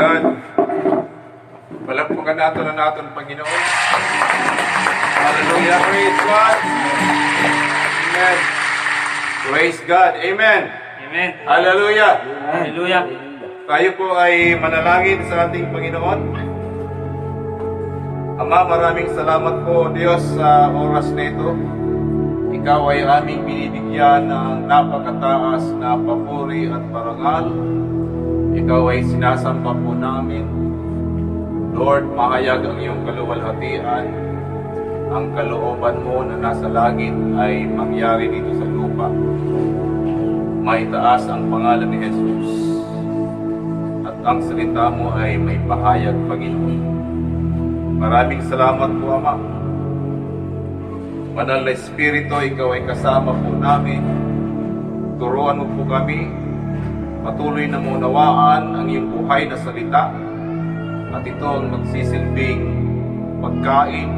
God. Palagpagan natin na natin, Panginoon. Hallelujah. Praise God. Amen. Praise God. Amen. Amen. Hallelujah. Hallelujah. Tayo po ay manalangin sa ating Panginoon. Ama, maraming salamat po Diyos sa oras na ito. Ikaw ay aming binibigyan ng napakataas na papuri at parangal. Ikaw ay sinasamba po namin. Lord, mahayag ang iyong kaluwalhatian. Ang kalooban mo na nasa langit ay mangyari dito sa lupa. Maitaas ang pangalan ni Jesus. At ang salita mo ay may pahayag, Panginoon. Maraming salamat po, Ama. Banal na Espiritu, Ikaw ay kasama po namin. Turuan mo po kami. Patuloy na munawaan ang iyong buhay na salita. At ito ang magsisilbing pagkain,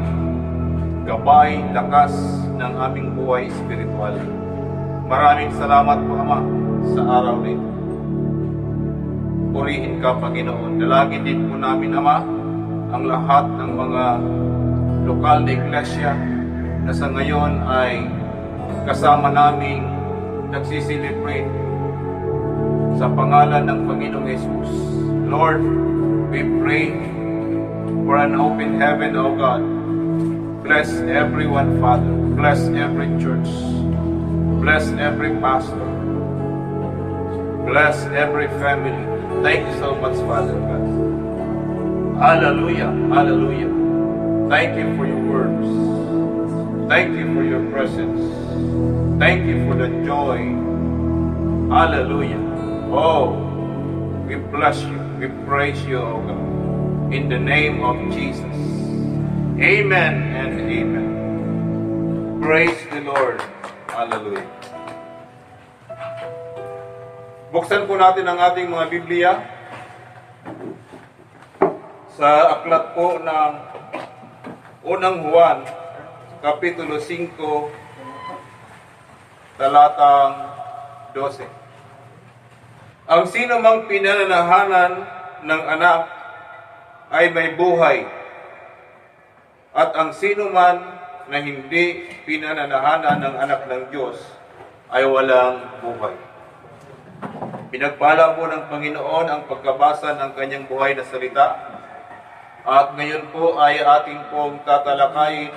gabay, lakas ng aming buhay espiritual. Maraming salamat po, Ama, sa araw na ito. Purihin ka, Panginoon. Dalangin din po namin, Ama, ang lahat ng mga lokal na iglesia na sa ngayon ay kasama naming nagsiselebrate sa pangalan ng Panginoong Yesus. Lord, we pray for an open heaven, O God. Bless everyone, Father. Bless every church. Bless every pastor. Bless every family. Thank you so much, Father God. Hallelujah. Hallelujah. Thank you for your words. Thank you for your presence. Thank you for the joy. Hallelujah. Oh, we bless you. We praise you, oh God. In the name of Jesus. Amen and amen. Praise the Lord. Hallelujah. Buksan po natin ang ating mga Biblia sa aklat po ng unang Juan, Kapitulo 5, talatang 12. Ang sino mang pinananahanan ng anak ay may buhay, at ang sino man na hindi pinananahanan ng anak ng Diyos ay walang buhay. Pinagpala po ng Panginoon ang pagkabasa ng kanyang buhay na salita. At ngayon po ay ating pong tatalakayin,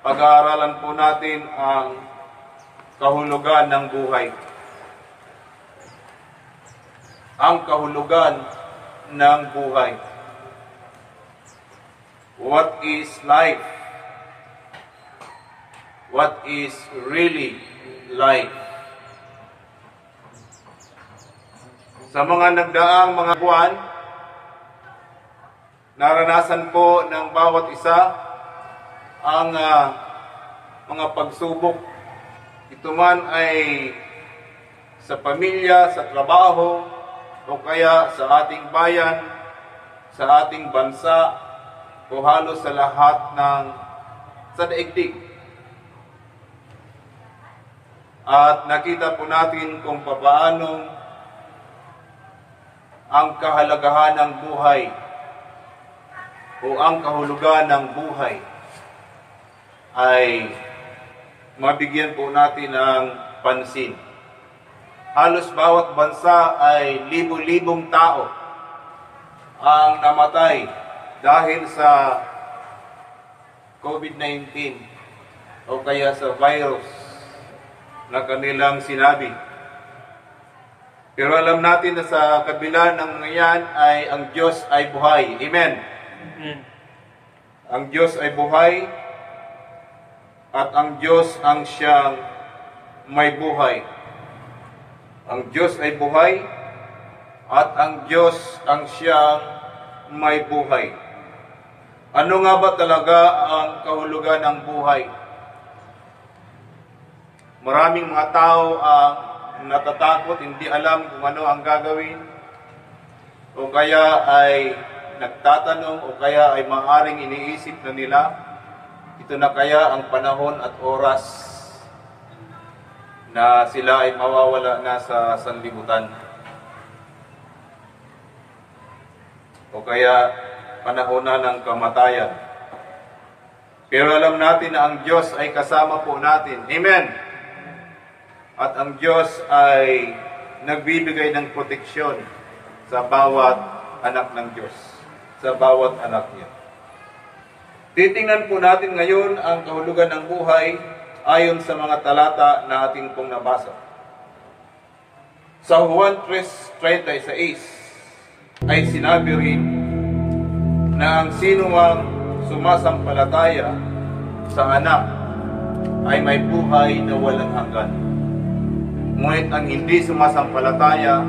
pag-aaralan po natin ang kahulugan ng buhay. Ang kahulugan ng buhay. What is life? What is really life? Sa mga nagdaang mga buwan, naranasan po ng bawat isa ang ah, mga pagsubok. Ito man ay sa pamilya, sa trabaho, o kaya sa ating bayan, sa ating bansa, o halos sa lahat ng sa daigdig. At nakita po natin kung papaanong ang kahalagahan ng buhay o ang kahulugan ng buhay ay mabigyan po natin ng pansin. Halos bawat bansa ay libo-libong tao ang namatay dahil sa COVID-19 o kaya sa virus na kanilang sinabi. Pero alam natin na sa kabila ng yan ay ang Diyos ay buhay. Amen. Amen. Ang Diyos ay buhay at ang Diyos ang siyang may buhay. Ang Diyos ay buhay at ang Diyos ang siyang may buhay. Ano nga ba talaga ang kahulugan ng buhay? Maraming mga tao ang natatakot, hindi alam kung ano ang gagawin, o kaya ay nagtatanong, o kaya ay maaring iniisip na nila, ito na kaya ang panahon at oras na sila ay mawawala na sa sanlibutan. o kaya panahon na ng kamatayan. Pero alam natin na ang Diyos ay kasama po natin. Amen! At ang Diyos ay nagbibigay ng proteksyon sa bawat anak ng Diyos, sa bawat anak niya. Titingnan po natin ngayon ang kahulugan ng buhay ayon sa mga talata na ating pong nabasa. Sa Juan 3.36 ay sinabi rin na ang sino ang sumasampalataya sa anak ay may buhay na walang hanggan. Ngunit ang hindi sumasampalataya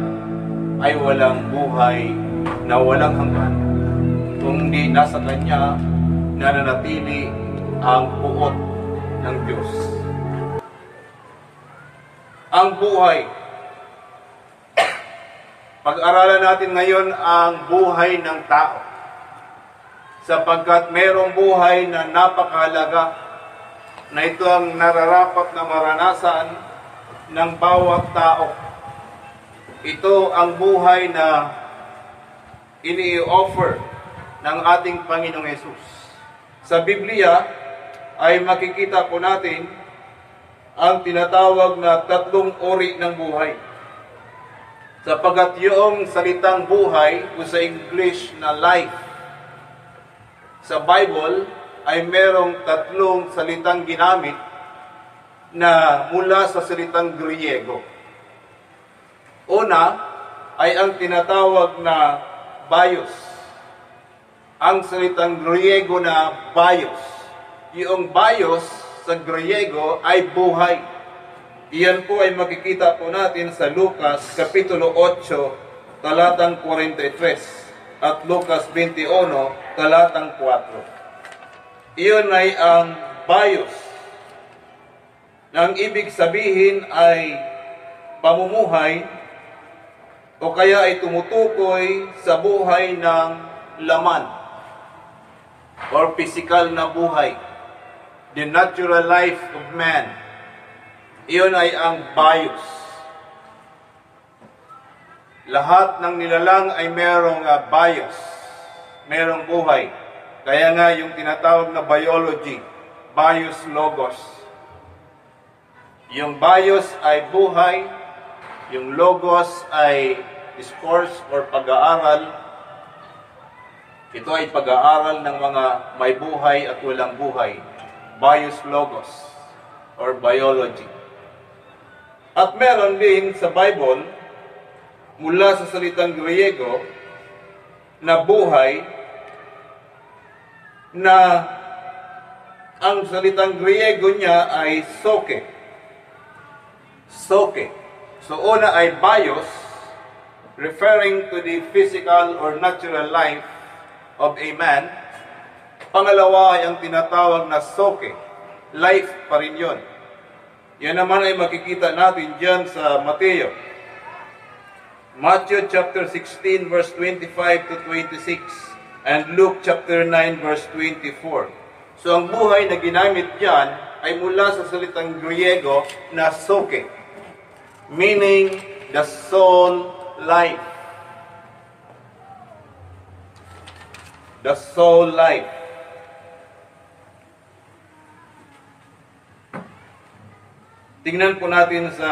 ay walang buhay na walang hanggan. Kung hindi nasa kanya nananatili ang puot ng Diyos. Ang buhay. Pag-aralan natin ngayon ang buhay ng tao. Sapagkat mayroong buhay na napakahalaga na ito ang nararapat na maranasan ng bawat tao. Ito ang buhay na ini-offer ng ating Panginoong Yesus. Sa Biblia ay makikita po natin ang tinatawag na tatlong uri ng buhay. Sapagat yung salitang buhay o sa English na life sa Bible ay merong tatlong salitang ginamit na mula sa salitang Griego. Una ay ang tinatawag na bios. Ang salitang Griego na bios. Yung bios sa Griego ay buhay. Iyan po ay makikita po natin sa Lucas Kapitulo 8, talatang 43 at Lucas 21, talatang 4. Iyon ay ang bios. Nang ibig sabihin ay pamumuhay o kaya ay tumutukoy sa buhay ng laman or physical na buhay. The natural life of man. Iyon ay ang bios. Lahat ng nilalang ay merong uh, bios, merong buhay. Kaya nga yung tinatawag na biology, bios logos. Yung bios ay buhay, yung logos ay discourse or pag-aaral. Ito ay pag-aaral ng mga may buhay at walang buhay. Bios logos or biology. At meron din sa Bible, mula sa salitang Griego, na buhay na ang salitang Griego niya ay soke. Soke. So una ay bios, referring to the physical or natural life of a man. Pangalawa ay ang tinatawag na soke. Life pa rin yun. Yan naman ay makikita natin dyan sa Mateo. Matthew chapter 16 verse 25 to 26 and Luke chapter 9 verse 24. So ang buhay na ginamit dyan ay mula sa salitang Griego na soke, meaning the soul life. The soul life. Tingnan po natin sa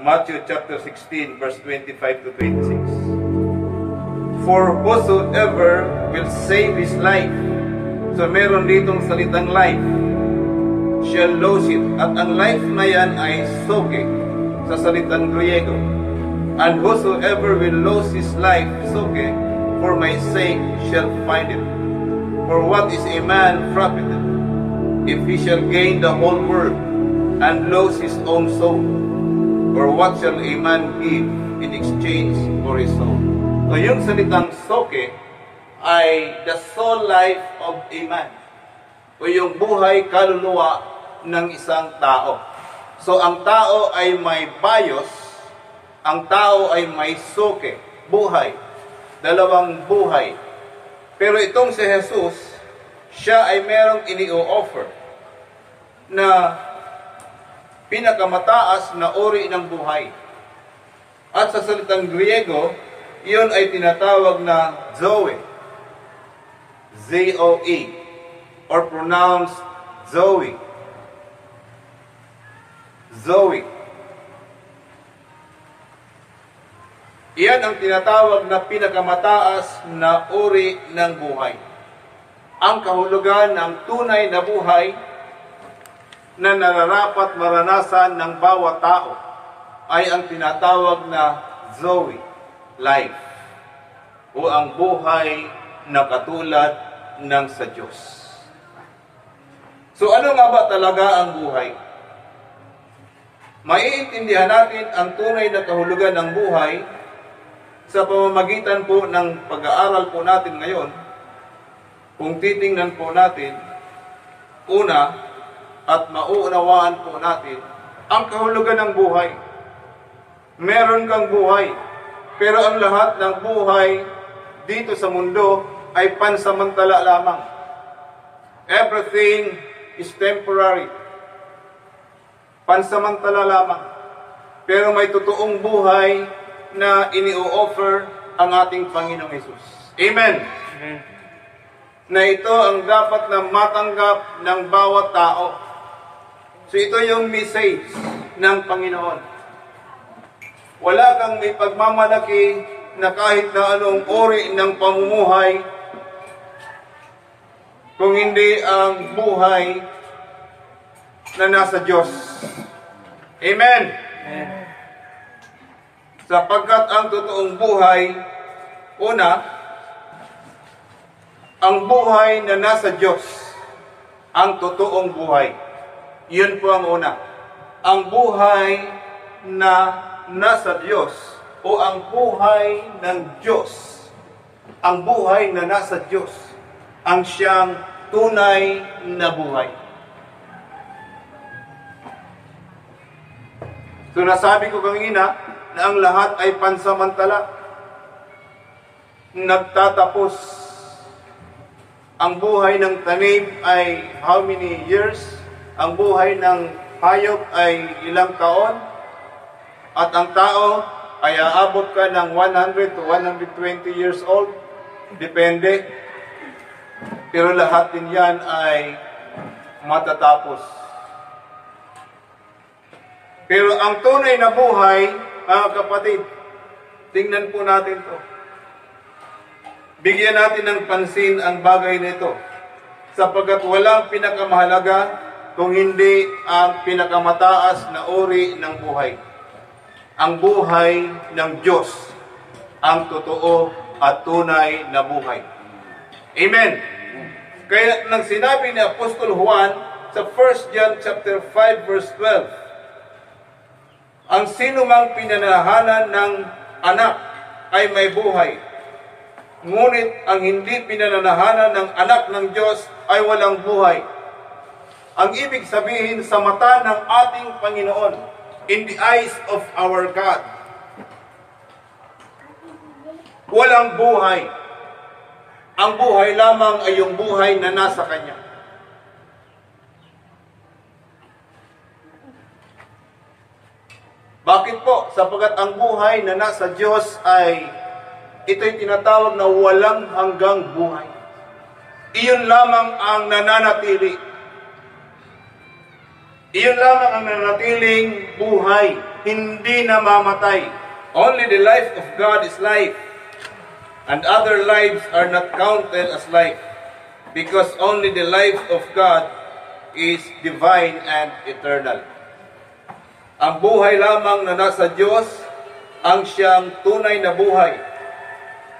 Matthew chapter 16 verse 25 to 26. For whosoever will save his life, so meron ditong salitang life, shall lose it. At ang life na yan ay soke sa salitang Griego. And whosoever will lose his life, soke, for my sake shall find it. For what is a man profited, if he shall gain the whole world, and lose his own soul? Or what shall a man give in exchange for his soul? So yung salitang soke ay the soul life of a man. O yung buhay kaluluwa ng isang tao. So ang tao ay may bios, ang tao ay may soke, buhay. Dalawang buhay. Pero itong si Jesus, siya ay merong ini-offer na pinakamataas na uri ng buhay. At sa salitang Griego, Iyon ay tinatawag na Zoe. Z-O-E. Or pronounced Zoe. Zoe. Iyan ang tinatawag na pinakamataas na uri ng buhay. Ang kahulugan ng tunay na buhay na nararapat maranasan ng bawat tao ay ang tinatawag na Zoe, life, o ang buhay na katulad ng sa Diyos. So ano nga ba talaga ang buhay? Maiintindihan natin ang tunay na kahulugan ng buhay sa pamamagitan po ng pag-aaral po natin ngayon, kung titingnan po natin, una, at mauunawaan po natin, ang kahulugan ng buhay. Meron kang buhay, pero ang lahat ng buhay dito sa mundo ay pansamantala lamang. Everything is temporary. Pansamantala lamang. Pero may totoong buhay na ini-offer ang ating Panginoong Yesus. Amen. Amen. Na ito ang dapat na matanggap ng bawat tao. So ito yung message ng Panginoon. Wala kang may pagmamalaki na kahit na anong uri ng pamumuhay kung hindi ang buhay na nasa Diyos. Amen. Amen sapagkat ang totoong buhay, una, ang buhay na nasa Diyos, ang totoong buhay. Yun po ang una. Ang buhay na nasa Diyos o ang buhay ng Diyos, ang buhay na nasa Diyos, ang siyang tunay na buhay. So nasabi ko kanina, na ang lahat ay pansamantala. Nagtatapos. Ang buhay ng tanim ay how many years? Ang buhay ng hayop ay ilang taon? At ang tao ay aabot ka ng 100 to 120 years old. Depende. Pero lahat din yan ay matatapos. Pero ang tunay na buhay mga kapatid, tingnan po natin to. Bigyan natin ng pansin ang bagay nito sapagkat walang pinakamahalaga kung hindi ang pinakamataas na uri ng buhay. Ang buhay ng Diyos, ang totoo at tunay na buhay. Amen. Kaya nang sinabi ni Apostol Juan sa 1 John chapter 5 verse 12, ang sino mang pinanahanan ng anak ay may buhay. Ngunit ang hindi pinananahanan ng anak ng Diyos ay walang buhay. Ang ibig sabihin sa mata ng ating Panginoon, in the eyes of our God, walang buhay. Ang buhay lamang ay yung buhay na nasa Kanya. Bakit po? Sapagat ang buhay na nasa Diyos ay ito'y tinatawag na walang hanggang buhay. Iyon lamang ang nananatili. Iyon lamang ang nanatiling buhay, hindi namamatay. Only the life of God is life, and other lives are not counted as life, because only the life of God is divine and eternal. Ang buhay lamang na nasa Diyos, ang siyang tunay na buhay.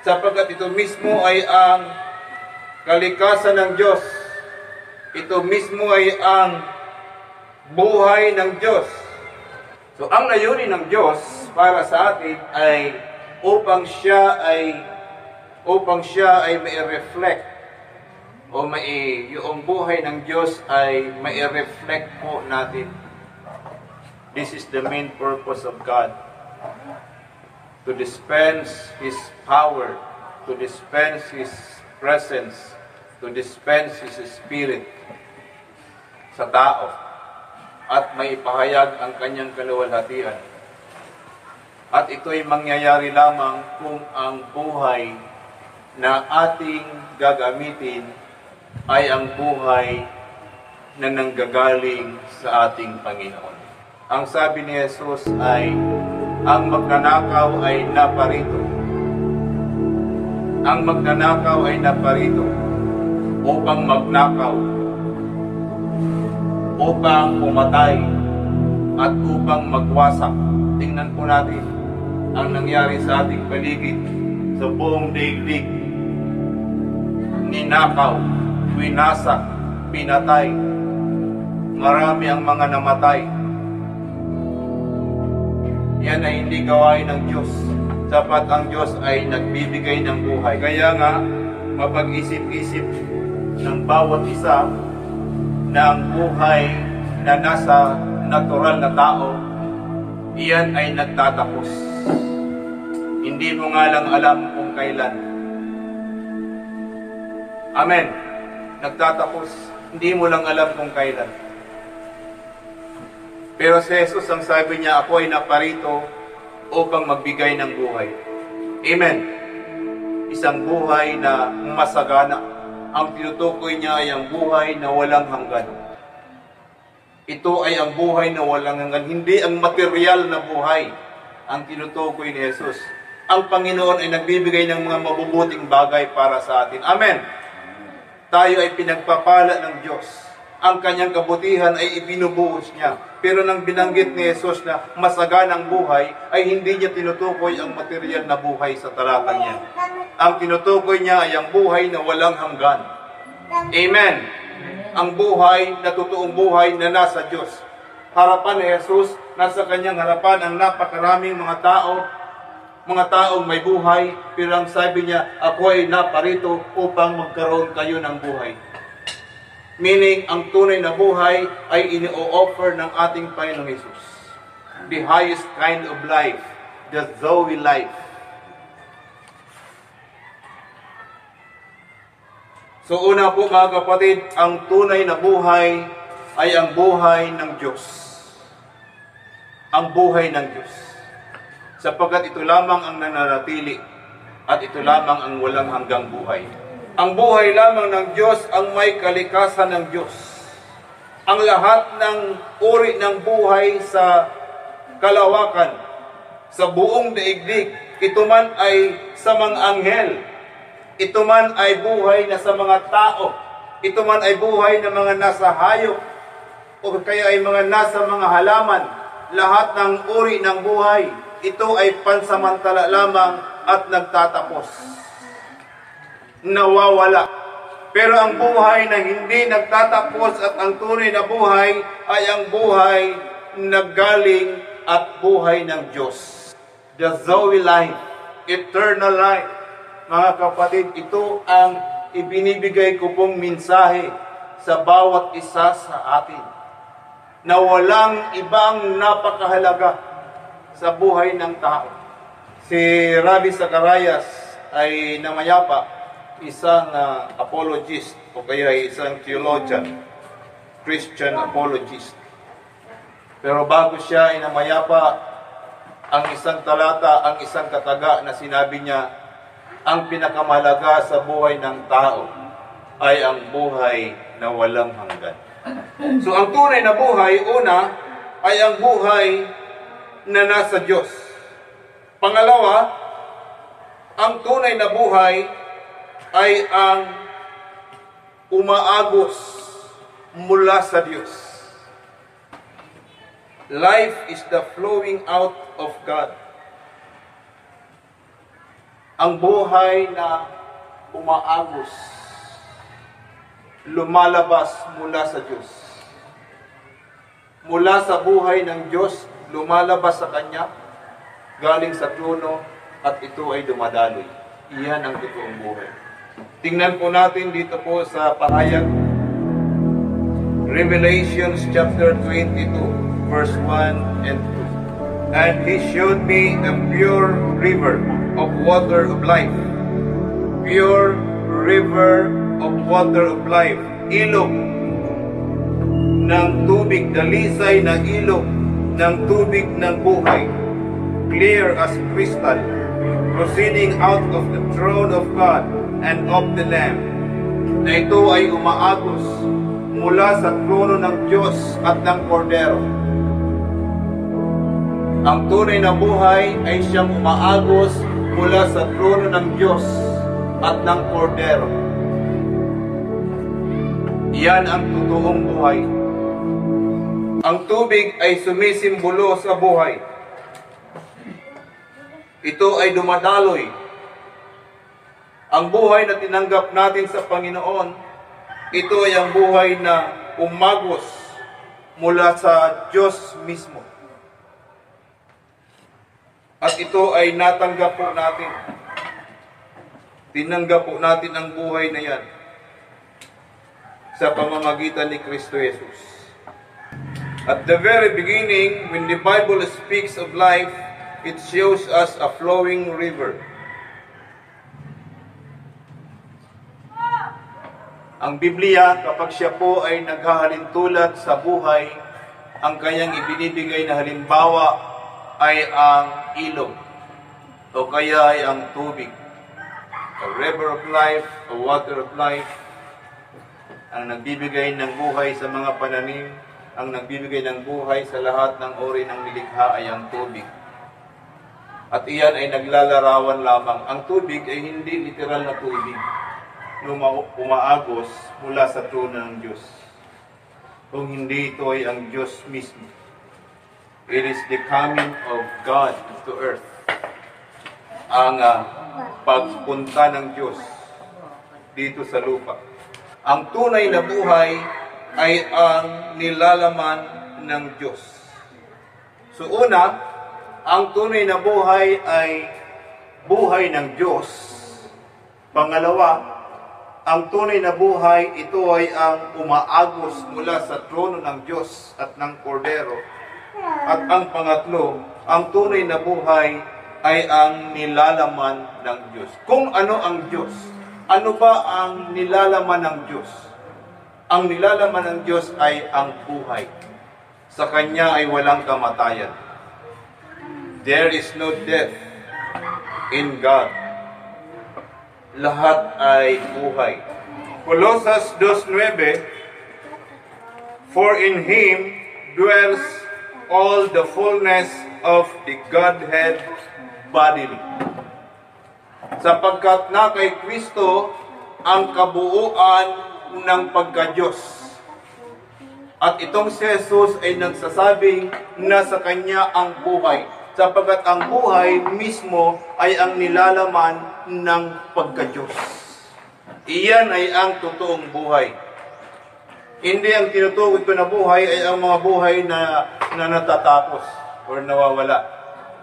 Sapagkat ito mismo ay ang kalikasan ng Diyos. Ito mismo ay ang buhay ng Diyos. So ang layunin ng Diyos para sa atin ay upang siya ay upang siya ay mai-reflect o mai yung buhay ng Diyos ay mai-reflect po natin This is the main purpose of God. To dispense His power, to dispense His presence, to dispense His Spirit sa tao at may ipahayag ang kanyang kaluwalhatian. At ito'y mangyayari lamang kung ang buhay na ating gagamitin ay ang buhay na nanggagaling sa ating Panginoon. Ang sabi ni Jesus ay, ang magnanakaw ay naparito. Ang magnanakaw ay naparito upang magnakaw, upang pumatay, at upang magwasak. Tingnan po natin ang nangyari sa ating paligid sa buong daigdig. Ninakaw, winasak, pinatay. Marami ang mga namatay. Yan ay hindi gawain ng Diyos. Sapat ang Diyos ay nagbibigay ng buhay. Kaya nga, mapag-isip-isip ng bawat isa ang buhay na nasa natural na tao, iyan ay nagtatapos. Hindi mo nga lang alam kung kailan. Amen. Nagtatapos. Hindi mo lang alam kung kailan. Pero si Jesus ang sabi niya, ako ay naparito upang magbigay ng buhay. Amen. Isang buhay na masagana. Ang tinutukoy niya ay ang buhay na walang hanggan. Ito ay ang buhay na walang hanggan, hindi ang material na buhay ang tinutukoy ni Jesus. Ang Panginoon ay nagbibigay ng mga mabubuting bagay para sa atin. Amen. Tayo ay pinagpapala ng Diyos. Ang kanyang kabutihan ay ibinubuhos niya. Pero nang binanggit ni Jesus na masaganang buhay, ay hindi niya tinutukoy ang material na buhay sa talata niya. Ang tinutukoy niya ay ang buhay na walang hanggan. Amen. Ang buhay na totoong buhay na nasa Diyos. Harapan ni Jesus, nasa kanyang harapan ang napakaraming mga tao, mga taong may buhay, pero ang sabi niya, ako ay naparito upang magkaroon kayo ng buhay. Meaning, ang tunay na buhay ay ini-offer ng ating Panginoong Jesus. The highest kind of life, the Zoe life. So una po mga kapatid, ang tunay na buhay ay ang buhay ng Diyos. Ang buhay ng Diyos. Sapagkat ito lamang ang nananatili at ito lamang ang walang hanggang buhay. Ang buhay lamang ng Diyos ang may kalikasan ng Diyos. Ang lahat ng uri ng buhay sa kalawakan, sa buong daigdig, ito man ay sa mga anghel, ito man ay buhay na sa mga tao, ito man ay buhay na mga nasa hayop, o kaya ay mga nasa mga halaman, lahat ng uri ng buhay, ito ay pansamantala lamang at nagtatapos nawawala. Pero ang buhay na hindi nagtatapos at ang tunay na buhay ay ang buhay na galing at buhay ng Diyos. The Zoe life, eternal life. Mga kapatid, ito ang ibinibigay ko pong mensahe sa bawat isa sa atin na walang ibang napakahalaga sa buhay ng tao. Si Rabbi Zacarias ay namayapa isang uh, apologist o kaya isang theologian, Christian apologist. Pero bago siya inamayapa, ang isang talata, ang isang kataga na sinabi niya, ang pinakamalaga sa buhay ng tao ay ang buhay na walang hanggan. So ang tunay na buhay, una, ay ang buhay na nasa Diyos. Pangalawa, ang tunay na buhay ay ang umaagos mula sa Diyos. Life is the flowing out of God. Ang buhay na umaagos, lumalabas mula sa Diyos. Mula sa buhay ng Diyos, lumalabas sa Kanya, galing sa trono, at ito ay dumadaloy. Iyan ang totoong buhay. Tingnan po natin dito po sa pahayag Revelations chapter 22 verse 1 and 2. And he showed me a pure river of water of life. Pure river of water of life. Ilog ng tubig, dalisay na ilog ng tubig ng buhay clear as crystal, proceeding out of the throne of God and of the Lamb, na ito ay umaagos mula sa trono ng Diyos at ng Kordero. Ang tunay na buhay ay siyang umaagos mula sa trono ng Diyos at ng Kordero. Iyan ang totoong buhay. Ang tubig ay sumisimbolo sa buhay. Ito ay dumadaloy. Ang buhay na tinanggap natin sa Panginoon, ito ay ang buhay na umagos mula sa Diyos mismo. At ito ay natanggap po natin. Tinanggap po natin ang buhay na yan sa pamamagitan ni Kristo Jesus. At the very beginning, when the Bible speaks of life, it shows us a flowing river. Ang Biblia, kapag siya po ay naghahalintulad sa buhay, ang kanyang ibinibigay na halimbawa ay ang ilog o kaya ay ang tubig. A river of life, a water of life, ang nagbibigay ng buhay sa mga pananim, ang nagbibigay ng buhay sa lahat ng uri ng nilikha ay ang tubig. At iyan ay naglalarawan lamang. Ang tubig ay hindi literal na tubig umaagos mula sa trono ng Diyos. Kung hindi ito ay ang Diyos mismo. It is the coming of God to earth. Ang uh, pagpunta ng Diyos dito sa lupa. Ang tunay na buhay ay ang nilalaman ng Diyos. So una, ang tunay na buhay ay buhay ng Diyos. Pangalawa, ang tunay na buhay, ito ay ang umaagos mula sa trono ng Diyos at ng Kordero. At ang pangatlo, ang tunay na buhay ay ang nilalaman ng Diyos. Kung ano ang Diyos, ano ba ang nilalaman ng Diyos? Ang nilalaman ng Diyos ay ang buhay. Sa Kanya ay walang kamatayan. There is no death in God lahat ay buhay. Colossus 2.9 For in Him dwells all the fullness of the Godhead bodily. Sapagkat na kay Kristo ang kabuuan ng pagka-Diyos. At itong si Jesus ay nagsasabing na sa Kanya ang buhay sapagkat ang buhay mismo ay ang nilalaman ng pagka-Diyos. Iyan ay ang totoong buhay. Hindi ang tinutukoy ko na buhay ay ang mga buhay na, na natatapos or nawawala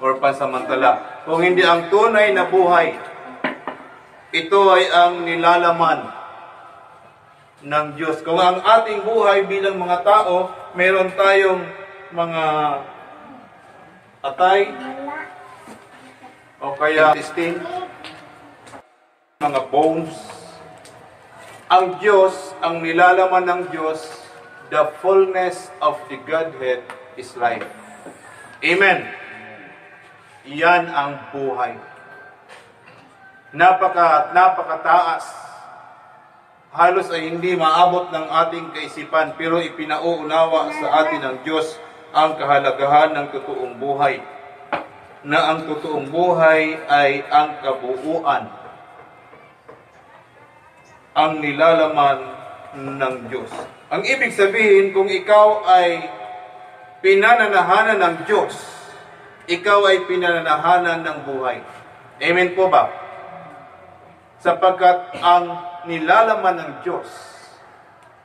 or pansamantala. Kung hindi ang tunay na buhay, ito ay ang nilalaman ng Diyos. Kung ang ating buhay bilang mga tao, meron tayong mga atay, o kaya testing, mga bones. Ang Diyos, ang nilalaman ng Diyos, the fullness of the Godhead is life. Amen. Iyan ang buhay. Napaka, napakataas. Halos ay hindi maabot ng ating kaisipan, pero ipinauunawa sa atin ng Diyos ang kahalagahan ng totoong buhay. Na ang totoong buhay ay ang kabuuan, ang nilalaman ng Diyos. Ang ibig sabihin, kung ikaw ay pinananahanan ng Diyos, ikaw ay pinananahanan ng buhay. Amen po ba? Sapagkat ang nilalaman ng Diyos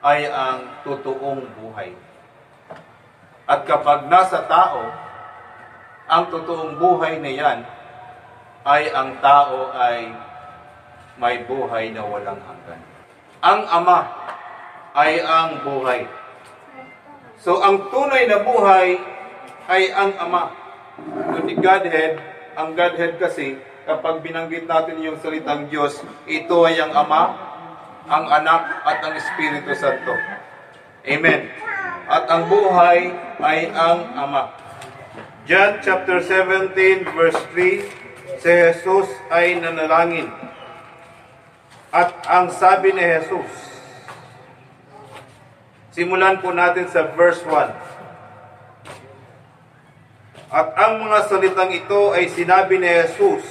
ay ang totoong buhay. At kapag nasa tao, ang totoong buhay na yan, ay ang tao ay may buhay na walang hanggan. Ang Ama ay ang buhay. So ang tunay na buhay ay ang Ama. Kundi Godhead, ang Godhead kasi, kapag binanggit natin yung salitang Diyos, ito ay ang Ama, ang Anak, at ang Espiritu Santo. Amen at ang buhay ay ang Ama. John chapter 17 verse 3, si Jesus ay nanalangin. At ang sabi ni Jesus, simulan po natin sa verse 1. At ang mga salitang ito ay sinabi ni Jesus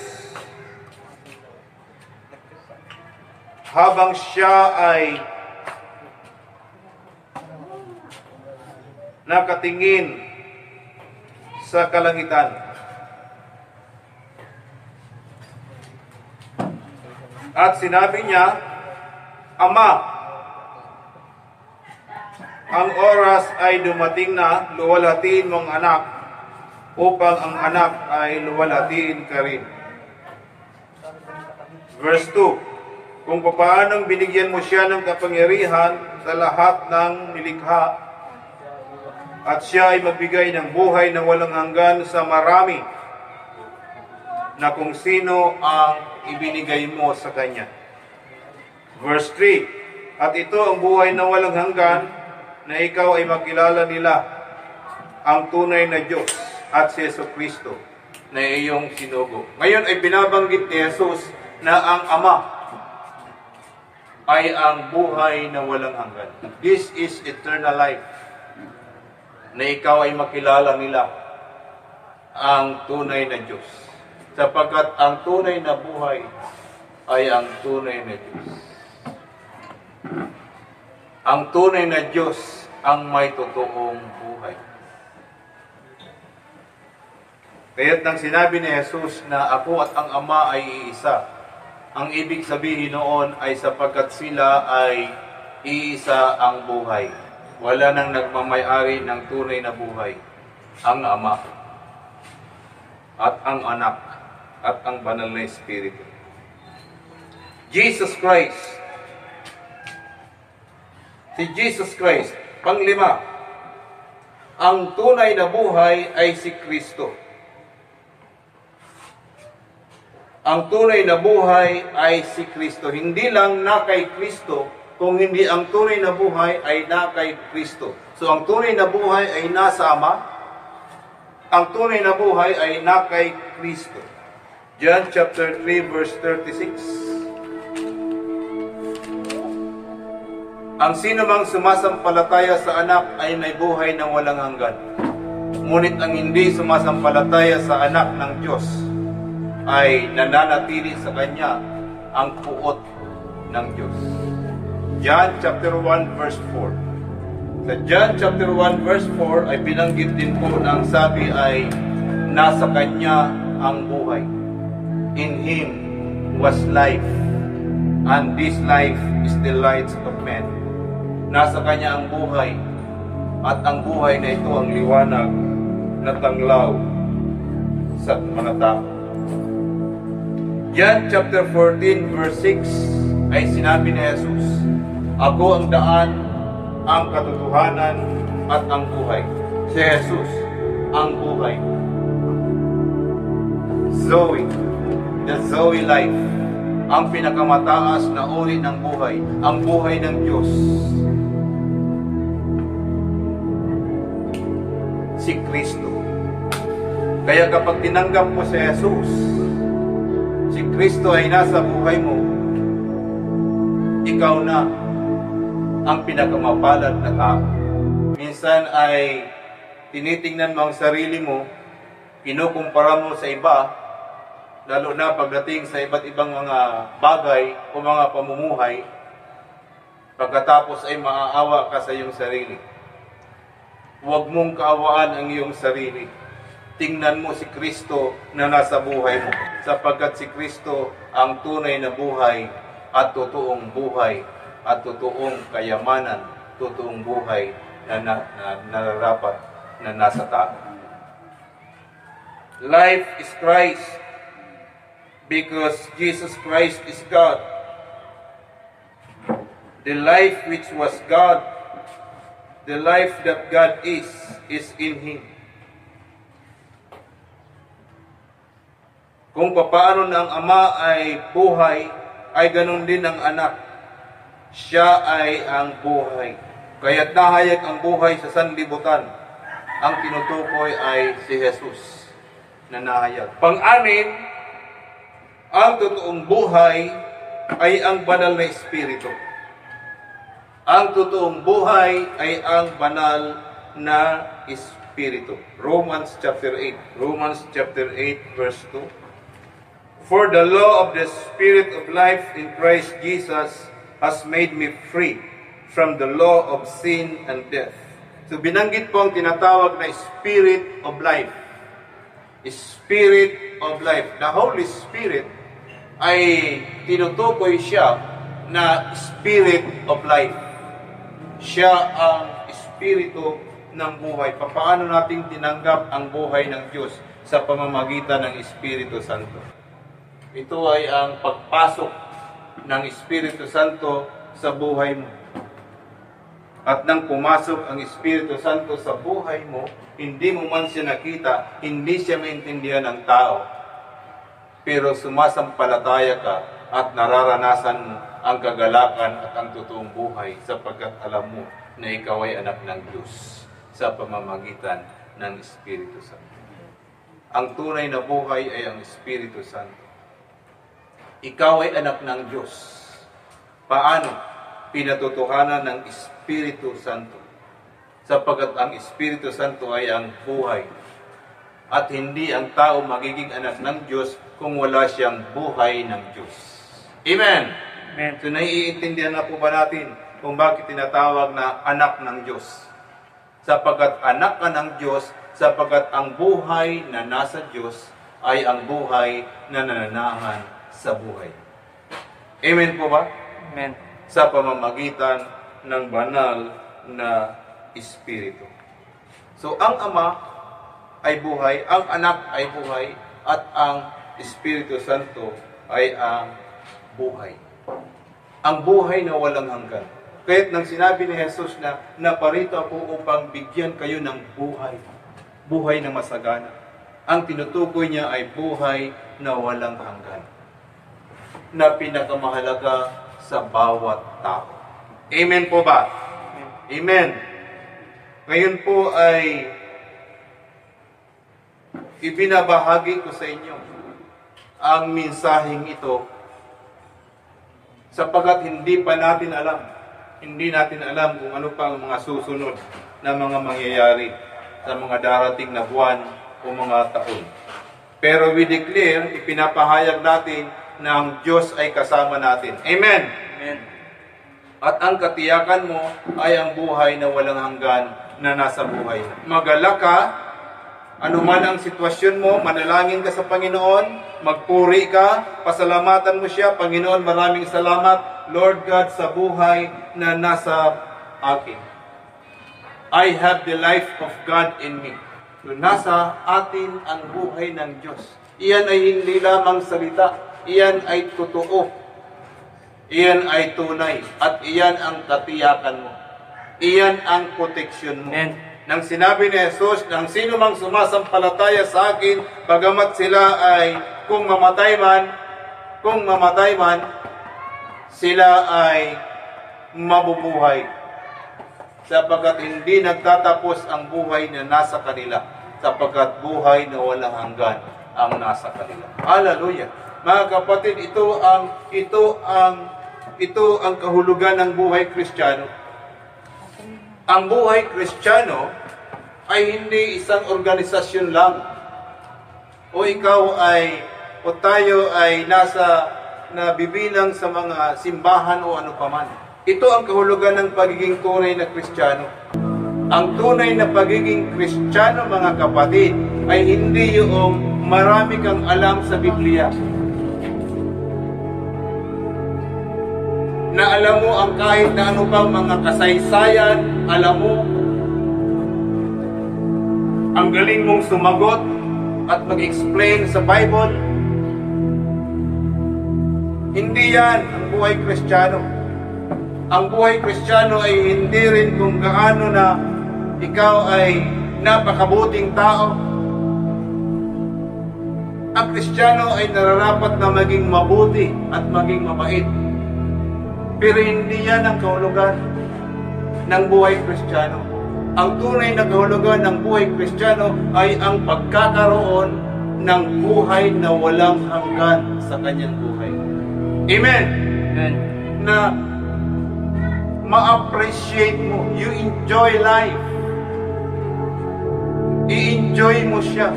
habang siya ay nakatingin sa kalangitan. At sinabi niya, Ama, ang oras ay dumating na luwalhatiin mong anak upang ang anak ay luwalhatiin ka rin. Verse 2, Kung paanong binigyan mo siya ng kapangyarihan sa lahat ng nilikha at siya ay magbigay ng buhay na walang hanggan sa marami na kung sino ang ibinigay mo sa kanya. Verse 3, At ito ang buhay na walang hanggan na ikaw ay makilala nila ang tunay na Diyos at si Yeso Kristo na iyong sinugo. Ngayon ay binabanggit ni Jesus na ang Ama ay ang buhay na walang hanggan. This is eternal life na ikaw ay makilala nila ang tunay na Diyos. Sapagkat ang tunay na buhay ay ang tunay na Diyos. Ang tunay na Diyos ang may totoong buhay. Kaya't nang sinabi ni Jesus na ako at ang Ama ay iisa, ang ibig sabihin noon ay sapagkat sila ay iisa ang buhay. Wala nang nagmamayari ng tunay na buhay. Ang Ama at ang Anak at ang Banal na Espiritu. Jesus Christ. Si Jesus Christ. Panglima, ang tunay na buhay ay si Kristo. Ang tunay na buhay ay si Kristo. Hindi lang na kay Kristo, kung hindi ang tunay na buhay ay na kay Kristo. So ang tunay na buhay ay nasa Ama, ang tunay na buhay ay na kay Kristo. John chapter 3 verse 36. Ang sino mang sumasampalataya sa anak ay may buhay na walang hanggan. Ngunit ang hindi sumasampalataya sa anak ng Diyos ay nananatili sa kanya ang puot ng Diyos. John chapter 1 verse 4. Sa John chapter 1 verse 4 ay binanggit din po ang sabi ay nasa kanya ang buhay. In him was life and this life is the light of men. Nasa kanya ang buhay at ang buhay na ito ang liwanag na tanglaw sa mga tao. John chapter 14 verse 6 ay sinabi ni Jesus, ako ang daan, ang katotohanan, at ang buhay. Si Jesus, ang buhay. Zoe, the Zoe life, ang pinakamataas na uri ng buhay, ang buhay ng Diyos. Si Kristo. Kaya kapag tinanggap mo si Jesus, si Kristo ay nasa buhay mo, ikaw na ang pinakamapalad na tao. Minsan ay tinitingnan mo ang sarili mo, kinukumpara mo sa iba, lalo na pagdating sa iba't ibang mga bagay o mga pamumuhay, pagkatapos ay maaawa ka sa iyong sarili. Huwag mong kaawaan ang iyong sarili. Tingnan mo si Kristo na nasa buhay mo, sapagkat si Kristo ang tunay na buhay at totoong buhay at totoong kayamanan, totoong buhay na, na, na nararapat na nasa tao. Life is Christ because Jesus Christ is God. The life which was God, the life that God is, is in Him. Kung paano ng Ama ay buhay, ay ganun din ang anak siya ay ang buhay. Kaya't nahayag ang buhay sa sanlibutan. ang tinutukoy ay si Jesus na nahayag. Pang-anim, ang totoong buhay ay ang banal na espiritu. Ang totoong buhay ay ang banal na espiritu. Romans chapter 8. Romans chapter 8 verse 2. For the law of the spirit of life in Christ Jesus has made me free from the law of sin and death. So binanggit po ang tinatawag na spirit of life. Spirit of life. The Holy Spirit ay tinutukoy siya na spirit of life. Siya ang espiritu ng buhay. Paano natin tinanggap ang buhay ng Diyos sa pamamagitan ng Espiritu Santo? Ito ay ang pagpasok ng Espiritu Santo sa buhay mo. At nang pumasok ang Espiritu Santo sa buhay mo, hindi mo man siya nakita, hindi siya maintindihan ng tao. Pero sumasampalataya ka at nararanasan ang kagalakan at ang totoong buhay sapagkat alam mo na ikaw ay anak ng Diyos sa pamamagitan ng Espiritu Santo. Ang tunay na buhay ay ang Espiritu Santo. Ikaw ay anak ng Diyos. Paano? Pinatotohanan ng Espiritu Santo. Sapagkat ang Espiritu Santo ay ang buhay. At hindi ang tao magiging anak ng Diyos kung wala siyang buhay ng Diyos. Amen! Amen. So naiintindihan na po ba natin kung bakit tinatawag na anak ng Diyos? Sapagkat anak ka ng Diyos, sapagkat ang buhay na nasa Diyos ay ang buhay na nananahan sa buhay. Amen po ba? Amen. Sa pamamagitan ng banal na Espiritu. So ang Ama ay buhay, ang anak ay buhay, at ang Espiritu Santo ay ang buhay. Ang buhay na walang hanggan. Kahit nang sinabi ni Jesus na naparito ako upang bigyan kayo ng buhay. Buhay na masagana. Ang tinutukoy niya ay buhay na walang hanggan. Na pinakamahalaga sa bawat tao. Amen po ba? Amen. Ngayon po ay ibinabahagi ko sa inyo ang mensaheng ito sapagat hindi pa natin alam, hindi natin alam kung ano pa ang mga susunod na mga mangyayari sa mga darating na buwan o mga taon. Pero we declare, ipinapahayag natin na ang Diyos ay kasama natin. Amen! Amen. At ang katiyakan mo ay ang buhay na walang hanggan na nasa buhay. Magalak ka, anuman ang sitwasyon mo, manalangin ka sa Panginoon, magpuri ka, pasalamatan mo siya, Panginoon, maraming salamat, Lord God, sa buhay na nasa akin. I have the life of God in me. So, nasa atin ang buhay ng Diyos. Iyan ay hindi lamang salita, iyan ay totoo. Iyan ay tunay at iyan ang katiyakan mo. Iyan ang proteksyon mo. Amen. Nang sinabi ni Jesus, nang sino mang sumasampalataya sa akin, bagamat sila ay kung mamatay man, kung mamatay man, sila ay mabubuhay. Sapagkat hindi nagtatapos ang buhay na nasa kanila, sapagkat buhay na walang hanggan ang nasa kanila. Hallelujah. Mga kapatid, ito ang ito ang ito ang kahulugan ng buhay Kristiyano. Ang buhay Kristiyano ay hindi isang organisasyon lang. O ikaw ay, o tayo ay nasa, nabibilang sa mga simbahan o ano paman. Ito ang kahulugan ng pagiging tunay na Kristiyano. Ang tunay na pagiging Kristiyano, mga kapatid, ay hindi yung marami kang alam sa Biblia. Na alam mo ang kahit na ano pang mga kasaysayan, alam mo, ang galing mong sumagot at mag-explain sa Bible. Hindi yan ang buhay kristyano. Ang buhay kristyano ay hindi rin kung gaano na ikaw ay napakabuting tao. Ang kristyano ay nararapat na maging mabuti at maging mabait. Pero hindi yan ang kahulugan ng buhay kristyano. ang tunay na kahulugan ng buhay kristyano ay ang pagkakaroon ng buhay na walang hanggan sa kanyang buhay. Amen! Amen. Na ma-appreciate mo, you enjoy life. I-enjoy mo siya.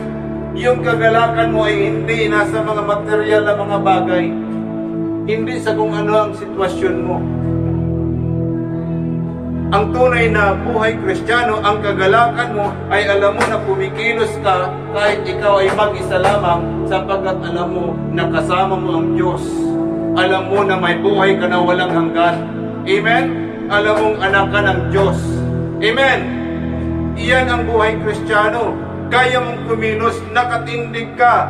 Yung kagalakan mo ay hindi nasa mga material na mga bagay. Hindi sa kung ano ang sitwasyon mo. Ang tunay na buhay kristyano, ang kagalakan mo ay alam mo na pumikilos ka kahit ikaw ay mag-isa lamang sapagkat alam mo na kasama mo ang Diyos. Alam mo na may buhay ka na walang hanggan. Amen? Alam mong anak ka ng Diyos. Amen? Iyan ang buhay kristyano. Kaya mong kumilos, nakatindig ka,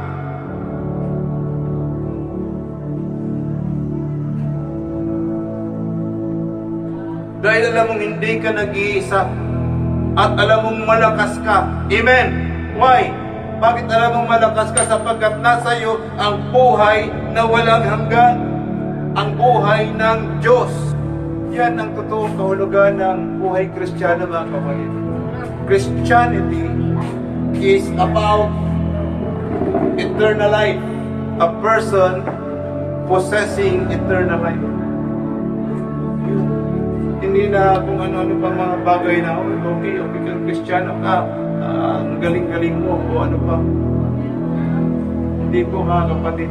Dahil alam mong hindi ka nag-iisa. At alam mong malakas ka. Amen. Why? Bakit alam mong malakas ka? Sapagkat nasa iyo ang buhay na walang hanggan. Ang buhay ng Diyos. Yan ang totoong kahulugan ng buhay kristyano mga kapatid. Christianity is about eternal life. A person possessing eternal life hindi na kung ano-ano pa mga bagay na, oh, okay, okay kang kristyano ka, ang galing-galing mo, o ano pa. Hindi po mga kapatid.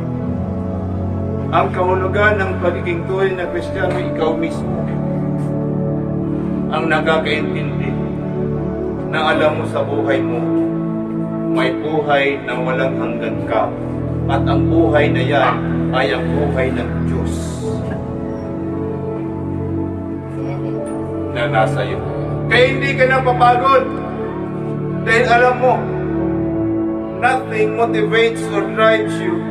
Ang kahulugan ng pagiging tunay na kristyano, ikaw mismo. Ang nakakaintindi na alam mo sa buhay mo, may buhay na walang hanggan ka. At ang buhay na yan ay ang buhay ng Diyos. Na nasa iyo. Kaya hindi ka napapagod. Dahil alam mo, nothing motivates or drives you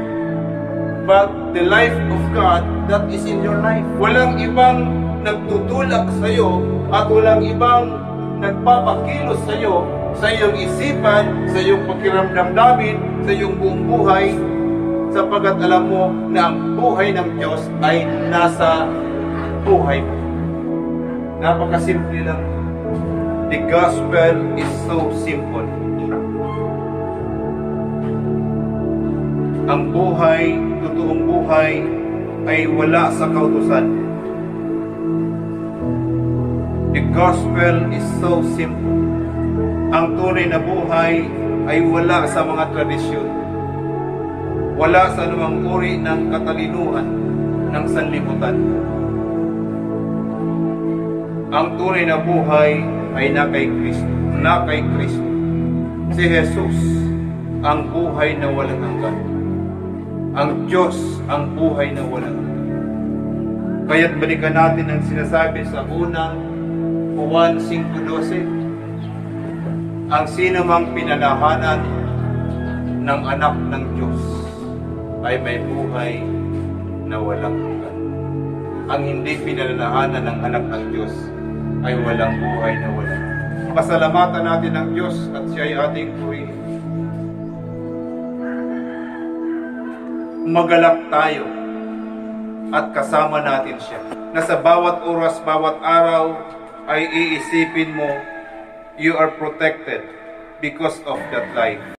but the life of God that is in your life. Walang ibang nagtutulak sa iyo at walang ibang nagpapakilos sa iyo sa iyong isipan, sa iyong pakiramdamdamin, sa iyong buong buhay sapagat alam mo na ang buhay ng Diyos ay nasa buhay mo. Napakasimple lang. The gospel is so simple. Ang buhay, totoong buhay, ay wala sa kautusan. The gospel is so simple. Ang tunay na buhay ay wala sa mga tradisyon. Wala sa anumang uri ng katalinuhan ng sanlibutan. Ang tunay na buhay ay na kay Kristo. Na kay Kristo. Si Jesus, ang buhay na walang hanggan. Ang Diyos, ang buhay na walang hanggan. Kaya't balikan natin ang sinasabi sa unang Juan 5.12 Ang sino mang pinanahanan ng anak ng Diyos ay may buhay na walang hanggan. Ang hindi pinananahanan ng anak ng Diyos ay walang buhay na walang. Pasalamatan natin ang Diyos at siya ay ating purihin. Magalak tayo at kasama natin siya. Na sa bawat oras, bawat araw ay iisipin mo, you are protected because of that life.